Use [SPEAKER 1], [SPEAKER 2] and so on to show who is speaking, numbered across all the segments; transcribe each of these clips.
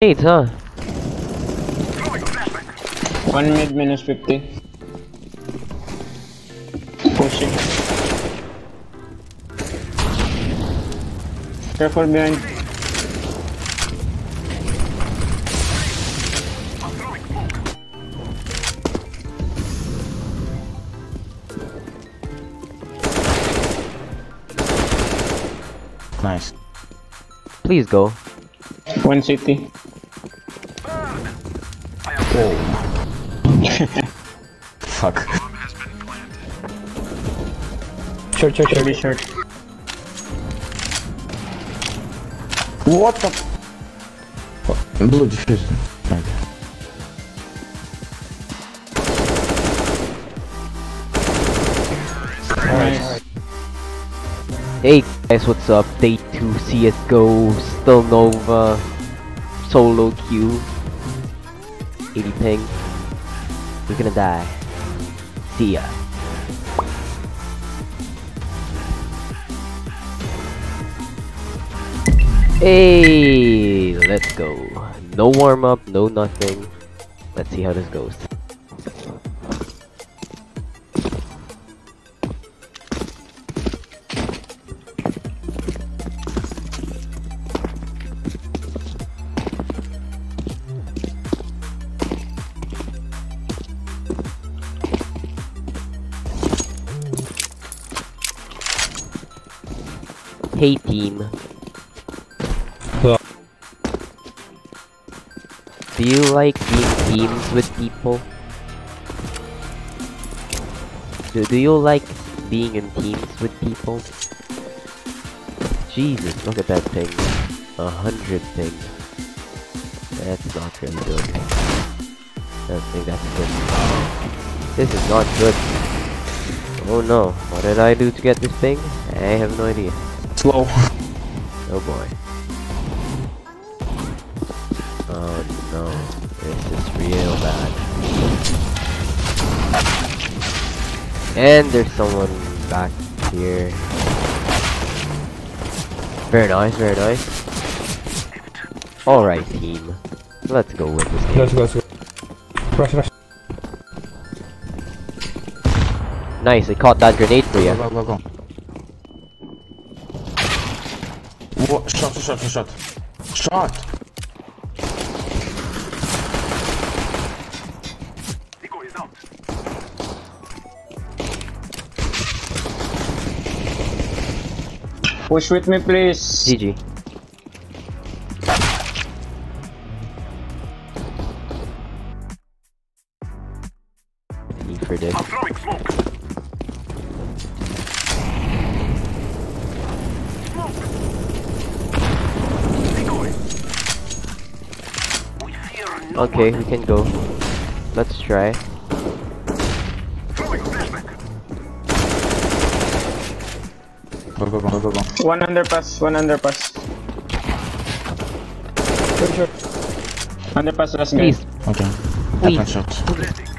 [SPEAKER 1] Nades, huh?
[SPEAKER 2] One mid minus 50. Pushing. Careful behind.
[SPEAKER 3] Nice.
[SPEAKER 1] Please go.
[SPEAKER 2] One city.
[SPEAKER 3] Fuck.
[SPEAKER 2] Short, short, short. short.
[SPEAKER 3] What the? Blue diffusion. Maybe.
[SPEAKER 2] Nice.
[SPEAKER 1] Hey guys, what's up? Day 2 CSGO, still Nova, solo queue, 80 ping. We're gonna die. See ya. Hey, let's go. No warm up, no nothing. Let's see how this goes. Hey team.
[SPEAKER 4] Well.
[SPEAKER 1] Do you like being teams with people? Do, do you like being in teams with people? Jesus, look at that thing. A hundred thing. That's not really good. I don't think that's good. This is not good. Oh no, what did I do to get this thing? I have no idea.
[SPEAKER 3] Slow.
[SPEAKER 1] Oh boy. Oh no, this is real bad. And there's someone back here. Very nice, very nice. Alright team, let's go with this game.
[SPEAKER 4] Let's go, let's go. Rush, rush.
[SPEAKER 1] Nice, I caught that grenade for you.
[SPEAKER 3] Go, go, go, What? Shot, shot, shot, shot. Shot!
[SPEAKER 2] Push with me, please.
[SPEAKER 1] GG. Okay, we can go. Let's try.
[SPEAKER 3] Go, go, go, go, go, go.
[SPEAKER 2] One underpass, one underpass.
[SPEAKER 4] Short, short.
[SPEAKER 2] Underpass last guy.
[SPEAKER 1] Please,
[SPEAKER 3] Okay.
[SPEAKER 1] Please.
[SPEAKER 3] Open shot.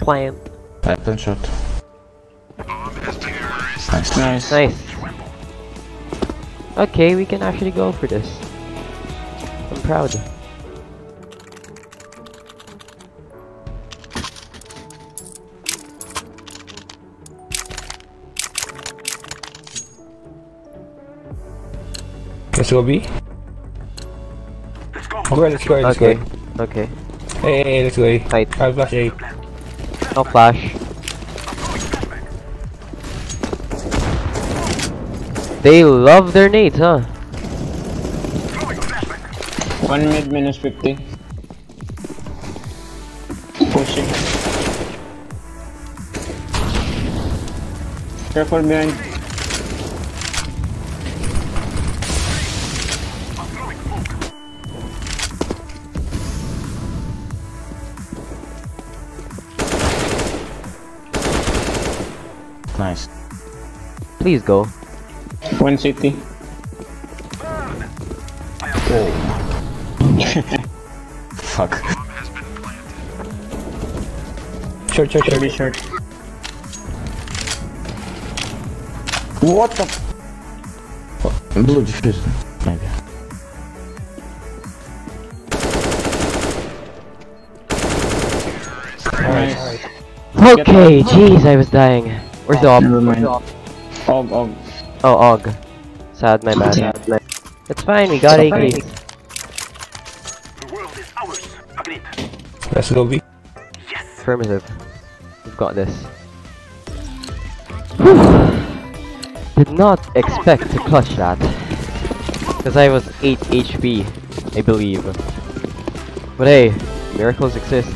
[SPEAKER 1] plant.
[SPEAKER 3] Open shot. Nice.
[SPEAKER 2] Nice.
[SPEAKER 1] Nice. Okay, we can actually go for this. I'm proud.
[SPEAKER 4] Let's go B. Let's Go, let's go, let's
[SPEAKER 1] Okay,
[SPEAKER 4] go.
[SPEAKER 1] okay.
[SPEAKER 4] Hey, hey, let's go A.
[SPEAKER 1] Right.
[SPEAKER 4] I'll flash A.
[SPEAKER 1] No flash. They love their nades, huh?
[SPEAKER 2] One mid minus 50. Pushing. Careful behind.
[SPEAKER 3] nice.
[SPEAKER 1] Please go.
[SPEAKER 2] 160. Oh.
[SPEAKER 3] Fuck.
[SPEAKER 4] Sure, sure, sure,
[SPEAKER 2] Be sure.
[SPEAKER 3] What the? Fuck. Blue defuse. Maybe.
[SPEAKER 1] Okay, jeez, I was dying. Where's the op?
[SPEAKER 2] Never mind. Og, og.
[SPEAKER 1] Oh, Og. Sad, my bad.
[SPEAKER 2] Yeah.
[SPEAKER 1] It's fine, we got
[SPEAKER 2] It's
[SPEAKER 1] AK.
[SPEAKER 2] fine.
[SPEAKER 4] Let's go B.
[SPEAKER 1] Affirmative. We've got this. Did not expect to clutch that. Because I was 8 HP, I believe. But hey, miracles exist.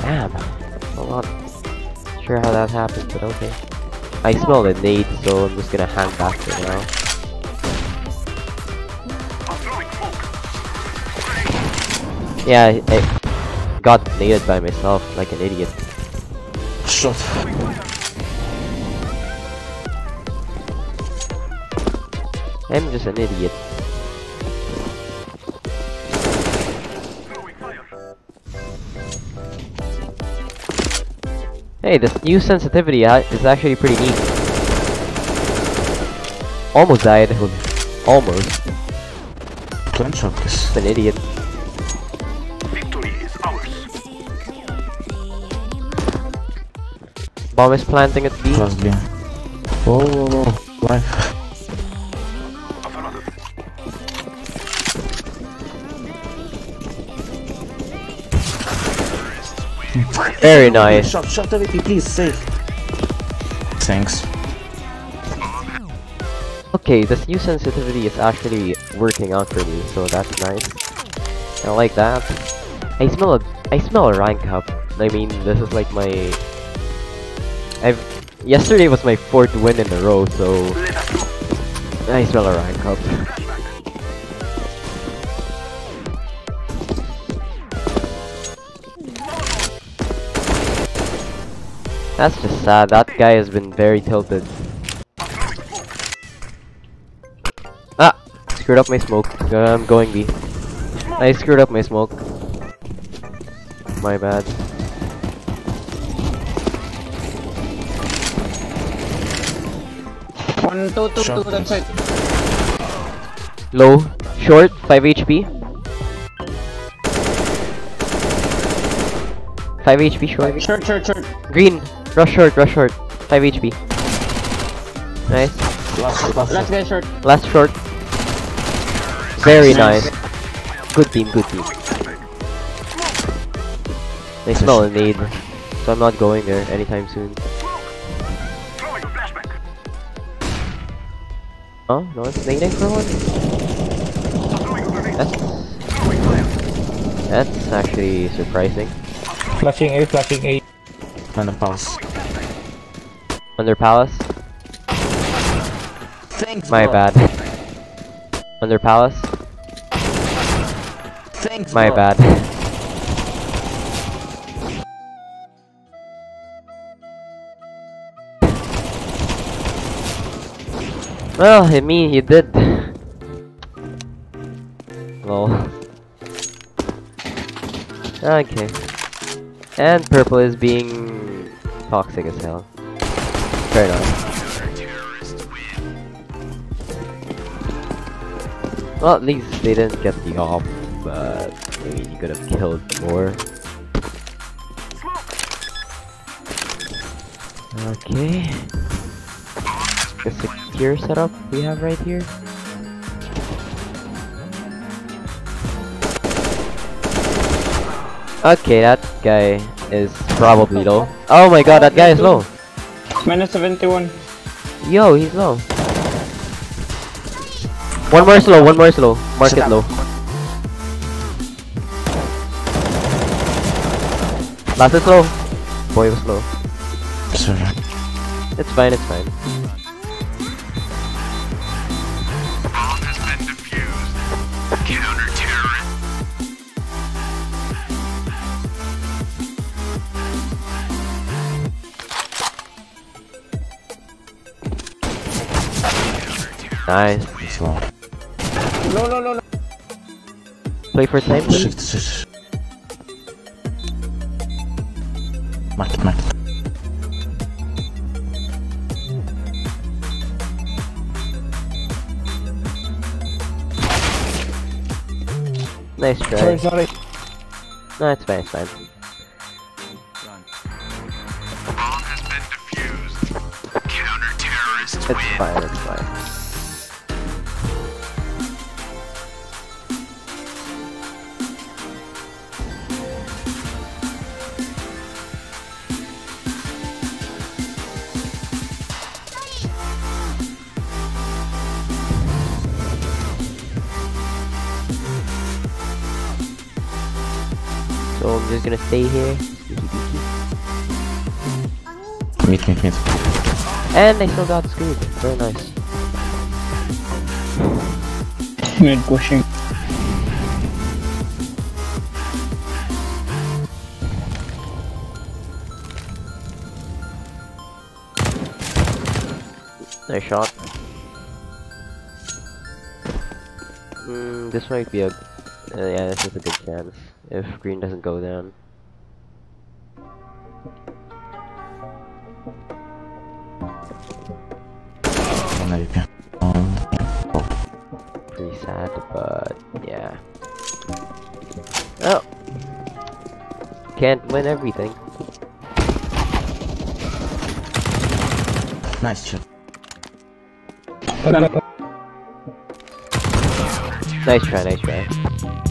[SPEAKER 1] Damn. I'm not sure how that happened, but okay. I smell a nade, so I'm just gonna hang back for now. Yeah, I, got naded by myself like an idiot.
[SPEAKER 3] Shot.
[SPEAKER 1] I'm just an idiot. Hey, this new sensitivity uh, is actually pretty neat. Almost died. Almost.
[SPEAKER 3] Clean shot, guys.
[SPEAKER 1] An idiot. Bomb is planting at B.
[SPEAKER 3] Close B. Whoa, whoa, whoa. Life.
[SPEAKER 1] Very nice.
[SPEAKER 3] Shot, shot AWP, please, save. Thanks.
[SPEAKER 1] Okay, this new sensitivity is actually working out for me, so that's nice. I like that. I smell a I smell a rank up. I mean, this is like my I've yesterday was my fourth win in a row, so I smell a rank up. That's just sad. That guy has been very tilted. Ah! Screwed up my smoke. I'm going B. I screwed up my smoke. My bad.
[SPEAKER 2] One, two, two,
[SPEAKER 3] Shot.
[SPEAKER 2] two, that's it.
[SPEAKER 1] Low. Short. 5 HP. 5 HP short.
[SPEAKER 2] Short, short, short.
[SPEAKER 1] Green. Rush short, rush short. 5 HP. Nice.
[SPEAKER 3] Last, last,
[SPEAKER 2] Last guy short.
[SPEAKER 1] Last short. Very
[SPEAKER 2] Nice.
[SPEAKER 1] nice. Good team, good team. They smell a nade, so I'm not going there anytime soon. Oh, no one's nading for one? That's... That's actually surprising.
[SPEAKER 4] Flashing A, flashing A.
[SPEAKER 3] And a pulse.
[SPEAKER 1] Under Palace?
[SPEAKER 3] Thanks,
[SPEAKER 1] My
[SPEAKER 3] bro.
[SPEAKER 1] bad. Under Palace?
[SPEAKER 3] Thanks,
[SPEAKER 1] My
[SPEAKER 3] bro.
[SPEAKER 1] bad. well, I mean, you did. Lol. Okay. And purple is being toxic as hell. Fair enough. Well, at least they didn't get the off, but I mean, you could have killed more. Okay. The secure setup we have right here. Okay, that guy is probably low. Oh my god, that guy is low.
[SPEAKER 2] Minus 71.
[SPEAKER 1] Yo, he's low. One more slow, one more slow. Mark it low. Last is low. Boy was low.
[SPEAKER 3] Sorry.
[SPEAKER 1] It's fine, it's fine. Nice.
[SPEAKER 3] It's.
[SPEAKER 2] No, no, no, no.
[SPEAKER 1] Play for time, please.
[SPEAKER 3] Shift, shift. Mark it, mark it.
[SPEAKER 1] Nice try.
[SPEAKER 4] Sorry, sorry.
[SPEAKER 1] No, it's fine, it's fine. It's fine, it's fine. So I'm just gonna stay here.
[SPEAKER 3] Meet, meet, meet.
[SPEAKER 1] And they still got screwed. Very nice.
[SPEAKER 2] Mid pushing.
[SPEAKER 1] Nice shot. Hmm, this might be a. Uh, yeah, this is a good chance if green doesn't go down.
[SPEAKER 3] One AWP. Um,
[SPEAKER 1] Pretty sad, but yeah. Oh, can't win everything.
[SPEAKER 3] nice shot.
[SPEAKER 1] Nice try, nice try.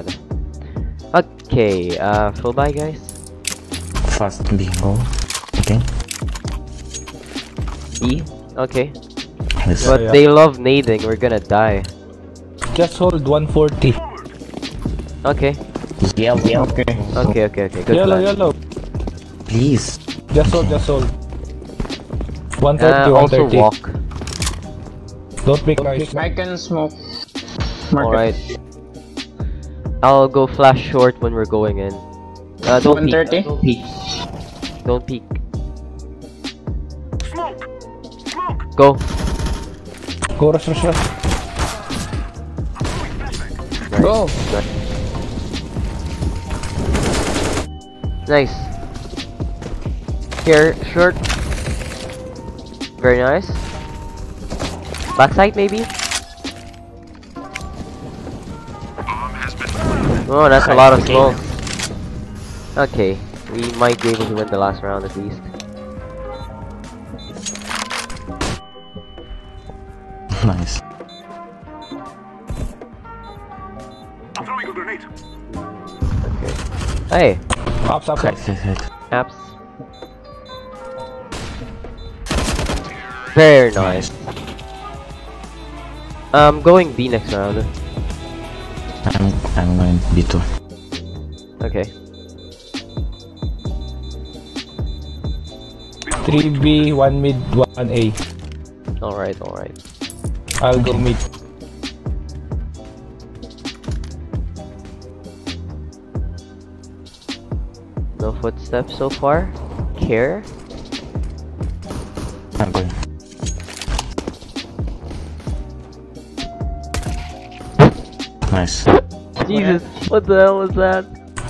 [SPEAKER 1] Pretty sad. Okay, uh, full buy, guys.
[SPEAKER 3] Fast bingo. Okay.
[SPEAKER 1] B. Okay,
[SPEAKER 3] Yes.
[SPEAKER 1] but
[SPEAKER 4] yeah.
[SPEAKER 1] they love nading. We're gonna die.
[SPEAKER 4] Just hold 140.
[SPEAKER 1] Okay,
[SPEAKER 3] Yellow, yellow.
[SPEAKER 2] Okay.
[SPEAKER 1] okay, okay, okay. Good
[SPEAKER 4] Yellow,
[SPEAKER 1] plan.
[SPEAKER 4] yellow.
[SPEAKER 3] Please.
[SPEAKER 4] Just hold, just hold. 130,
[SPEAKER 1] Uh, also
[SPEAKER 4] 130.
[SPEAKER 1] walk.
[SPEAKER 4] Don't make noise.
[SPEAKER 2] I can smoke. Market.
[SPEAKER 1] Alright. I'll go flash short when we're going in. Uh, don't peek.
[SPEAKER 2] 130.
[SPEAKER 1] Don't peek. Don't peek. Go.
[SPEAKER 4] Go rush, rush, rush.
[SPEAKER 2] Go.
[SPEAKER 1] Nice. Here, short. Very nice. Backside maybe? Oh, that's a lot of smoke. Okay, we might be able to win the last round at least.
[SPEAKER 3] Nice.
[SPEAKER 1] Okay. Hey,
[SPEAKER 4] Ups, ups, ups.
[SPEAKER 3] Hide, hide, hide.
[SPEAKER 1] apps. Very nice. Um, going B next round.
[SPEAKER 3] I'm, I'm going B2.
[SPEAKER 1] Okay.
[SPEAKER 4] 3B, 1 mid, 1 A.
[SPEAKER 1] Alright, alright.
[SPEAKER 4] I'll go mid.
[SPEAKER 1] No footsteps so far. Care.
[SPEAKER 3] I'm going. Nice.
[SPEAKER 1] Jesus, what the hell was that?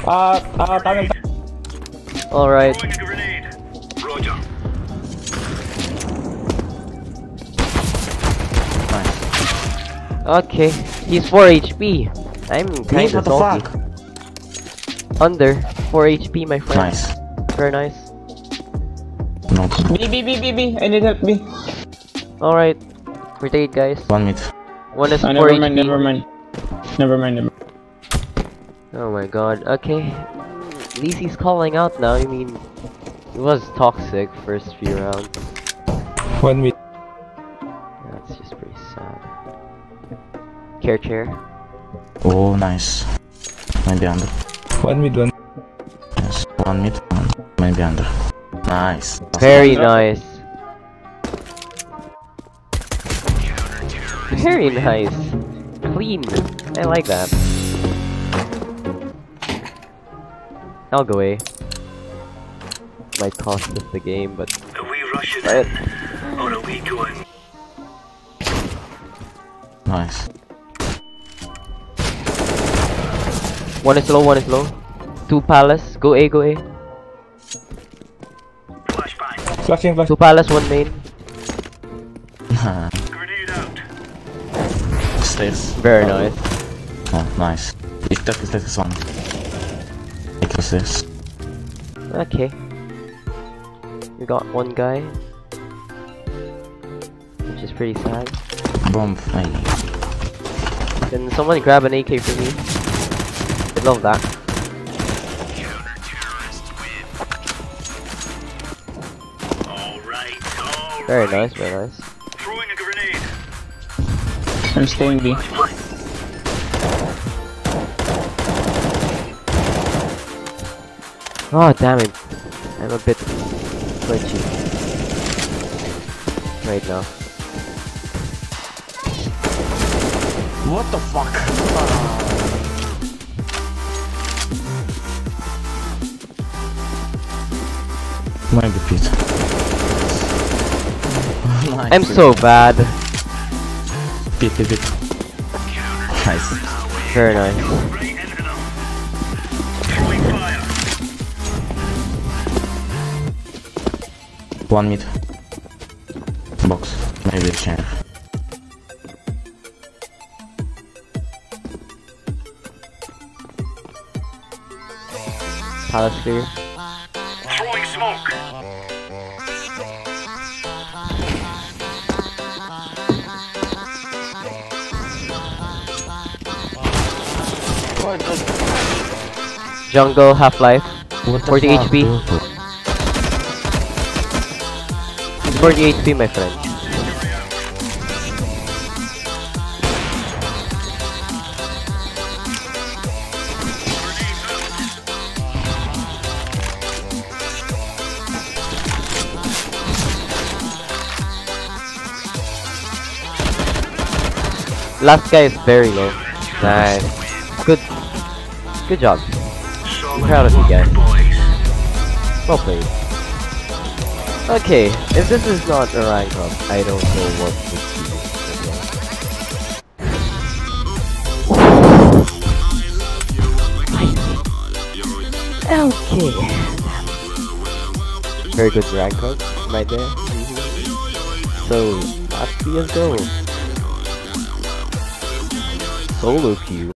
[SPEAKER 4] Ah, ah, tunnel.
[SPEAKER 1] Alright.
[SPEAKER 3] Nice.
[SPEAKER 1] Okay. He's 4 HP. I'm kinda
[SPEAKER 3] what the
[SPEAKER 1] salty.
[SPEAKER 3] fuck?
[SPEAKER 1] Under 4 HP, my friend.
[SPEAKER 3] Nice.
[SPEAKER 1] Very nice.
[SPEAKER 3] No.
[SPEAKER 2] B, B, B, B, B. I need help, B.
[SPEAKER 1] Alright. Rotate, guys.
[SPEAKER 3] One mid.
[SPEAKER 1] One is
[SPEAKER 2] Ah,
[SPEAKER 1] 4
[SPEAKER 2] never
[SPEAKER 1] HP.
[SPEAKER 2] mind, never mind. Never mind, never
[SPEAKER 1] Oh my god. Okay. At least he's calling out now. I mean, it was toxic first few rounds.
[SPEAKER 4] 1 mid.
[SPEAKER 1] That's just pretty sad. Care chair.
[SPEAKER 3] Oh, nice. Maybe under.
[SPEAKER 4] 1 mid, 1.
[SPEAKER 3] Yes. One mid, one. Maybe under. Nice.
[SPEAKER 1] Very nice. Very nice. Clean. I like that. I'll go A. Might cost us the game, but. But
[SPEAKER 3] Nice.
[SPEAKER 1] one is low, one is low. Two palace. Go A, go A.
[SPEAKER 4] Flashing, flash.
[SPEAKER 1] Two palace, one main.
[SPEAKER 3] Stairs.
[SPEAKER 1] Very nice.
[SPEAKER 3] Oh, nice. It's that, it's that one. It was this.
[SPEAKER 1] Okay. We got one guy. Which is pretty sad.
[SPEAKER 3] Bomb. Ay.
[SPEAKER 1] Can someone grab an AK for me? I'd love that. Very nice, very nice. Throwing a grenade.
[SPEAKER 2] I'm staying B.
[SPEAKER 1] Oh damn it. I'm a bit glitchy. Right now.
[SPEAKER 3] What the fuck? My repeat. nice.
[SPEAKER 1] I'm so bad.
[SPEAKER 3] Pit, pit, pit. Nice.
[SPEAKER 1] Very nice.
[SPEAKER 3] One mid. Box. Maybe a chain.
[SPEAKER 1] Palace clear.
[SPEAKER 5] Throwing smoke.
[SPEAKER 1] Jungle, half-life. 40 HP. 40 HP my friend. Last guy is very low. Nice. Good. Good job. I'm proud of you guys. Well played. Okay, if this is not a rank up, I don't know what to do. Okay. Very good rank up right there. Mm-hmm. So, let's see us go. Solo queue.